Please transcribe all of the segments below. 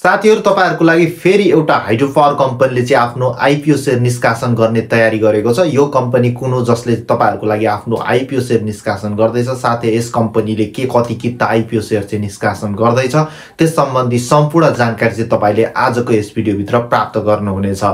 साथीहरू तपाईँहरूको लागि फेरि एउटा हाइड्रो पावर कम्पनीले चाहिँ आफ्नो आइपिओ सेयर निष्कासन गर्ने तयारी गरेको छ। यो कम्पनी कुन हो जसले तपाईँहरूको लागि आफ्नो आइपिओ सेयर निष्कासन गर्दैछ? साथै यस कम्पनीले के कति किता आइपिओ सेयर चाहिँ निष्कासन गर्दैछ? त्यस सम्बन्धी सम्पूर्ण जानकारी चाहिँ तपाईँले आजको यस भिडियोभित्र प्राप्त गर्नुहुनेछ।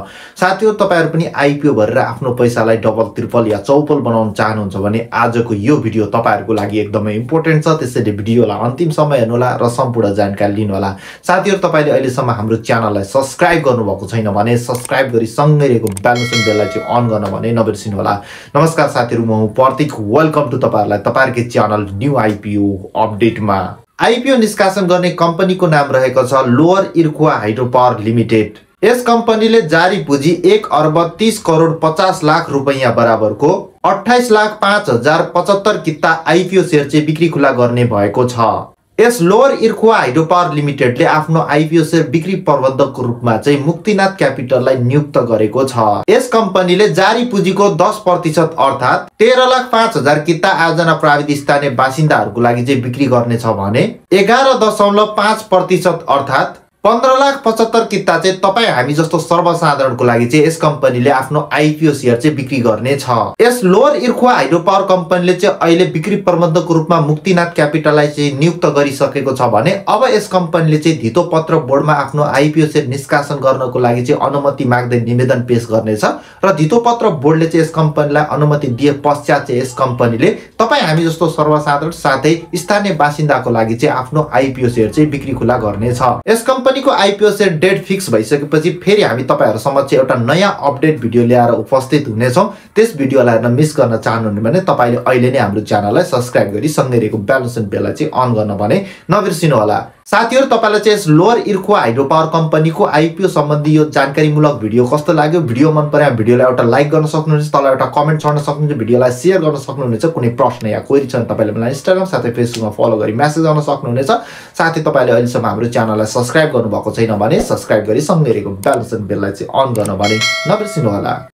साथीहरू तपाईँहरू पनि आइपिओ भरेर आफ्नो पैसालाई डबल त्रिपल या चौपल बनाउन चाहनुहुन्छ भने आजको यो भिडियो तपाईँहरूको लागि एकदमै इम्पोर्टेन्ट छ। त्यसैले भिडियोलाई अन्तिम समय हेर्नुहोला र सम्पूर्ण जानकारी लिनुहोला। साथीहरू तपाईँले अहिलेसम्म हाम्रो च्यानललाई सब्सक्राइब गर्नुभएको छैन भने सब्सक्राइब गरी सँगै रहेको बेलनोसन बेललाई चाहिँ अन गर्न भने नबिर्सिनु होला नमस्कार साथीहरू म हुँ प्रतीक। वेलकम टु तपाईँहरूलाई तपाईँहरूकै च्यानल न्यू आइपिओ अपडेटमा आइपिओ निष्कासन गर्ने कम्पनीको नाम रहेको छ lower Irkhuwa hydro power limited. यस कम्पनीले जारी पुँजी एक अर्ब तिस करोड पचास लाख रुपियाँ बराबरको अठाइस लाख पाँच हजार पचहत्तर किता आइपिओ सेयर चाहिँ बिक्री खुला गर्ने भएको छ। यस लोवर इर्खुवा हाइड्रो पावर लिमिटेडले आफ्नो आइपिओ सेयर बिक्री प्रबन्धकको रूपमा चाहिँ मुक्तिनाथ क्यापिटललाई नियुक्त गरेको छ। यस कम्पनीले जारी पुँजीको दस प्रतिशत अर्थात् तेह्र लाख पाँच हजार किता आयोजना प्राविधिक स्थानीय बासिन्दाहरूको लागि चाहिँ बिक्री गर्नेछ भने एघार दशमलव पाँच प्रतिशत अर्थात् पन्ध्र लाख पचहत्तर किता चाहिँ तपाईँ हामी जस्तो सर्वसाधारणको लागि चाहिँ यस कम्पनीले आफ्नो आइपिओ सेयर चाहिँ बिक्री गर्नेछ। यस लोवर इर्खुवा हाइड्रो पावर कम्पनीले चाहिँ अहिले बिक्री प्रबन्धकको रूपमा मुक्तिनाथ क्यापिटललाई चाहिँ नियुक्त गरिसकेको छ भने अब यस कम्पनीले चाहिँ धितो पत्र बोर्डमा आफ्नो आइपिओ सेयर निष्कासन गर्नको लागि चाहिँ अनुमति माग्दै निवेदन पेश गर्नेछ र धितो पत्र बोर्डले चाहिँ यस कम्पनीलाई अनुमति दिए पश्चात चाहिँ यस कम्पनीले तपाईँ हामी जस्तो सर्वसाधारण साथै स्थानीय बासिन्दाको लागि चाहिँ आफ्नो आइपिओ सेयर चाहिँ बिक्री खुला गर्नेछ। यस कम्पनी कम्पनीको आइपिओ सेयर डेट फिक्स भइसकेपछि फेरि हामी तपाईँहरू समक्ष एउटा नयाँ अपडेट भिडियो ल्याएर उपस्थित हुनेछौँ। त्यस भिडियोलाई हेर्न मिस गर्न चाहनुहुने भने तपाईँले अहिले नै हाम्रो च्यानललाई सब्सक्राइब गरी सँगै रहेको बेलन्स बेललाई चाहिँ अन गर्न भने नबिर्सिनु होला साथीहरू तपाईँलाई चाहिँ लोवर इर्खो हाइड्रो पावर कम्पनीको आइपिओ सम्बन्धी यो जानकारीमूलक भिडियो कस्तो लाग्यो? भिडियो मन पऱ्यो भिडियोलाई एउटा लाइक गर्न सक्नुहुनेछ तल एउटा कमेन्ट छोड्न सक्नुहुन्छ भिडियोलाई सेयर गर्न सक्नुहुनेछ कुनै प्रश्न या कोही छ भने तपाईँले मलाई इन्स्टाग्राम साथै फेसबुकमा फलो गरी म्यासेज गर्न सक्नुहुनेछ। साथै तपाईँले अहिलेसम्म हाम्रो च्यानललाई सब्सक्राइब गर्नुभएको छैन भने सब्सक्राइब गरी सँगै रहेको बेलसन बेललाई चाहिँ अन गर्न भने नबिर्सिनु होला